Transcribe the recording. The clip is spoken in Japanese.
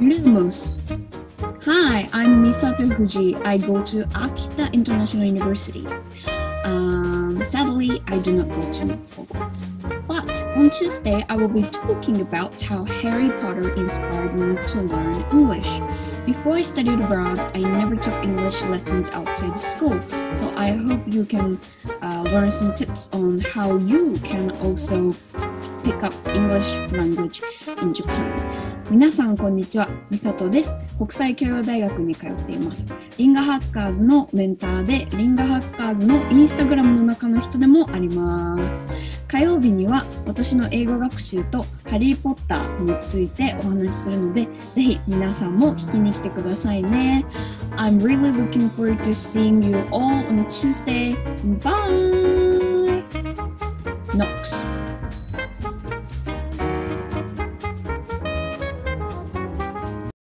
Lumos. Hi, I'm Misato Fuji. I go to Akita International University. Um, sadly, I do not go to Hogwarts. But on Tuesday, I will be talking about how Harry Potter inspired me to learn English. Before I studied abroad, I never took English lessons outside school, so I hope you can uh, learn some tips on how you can also pick up English language in Japan. 皆さんこんにちは、みさとです。国際教養大学に通っています。リンガハッカーズのメンターで、リンガハッカーズのインスタグラムの中の人でもあります。火曜日には私の英語学習とハリー・ポッターについてお話しするので、ぜひ皆さんも聞きに来てくださいね。I'm really looking forward to seeing you all on Tuesday. Bye! Nox.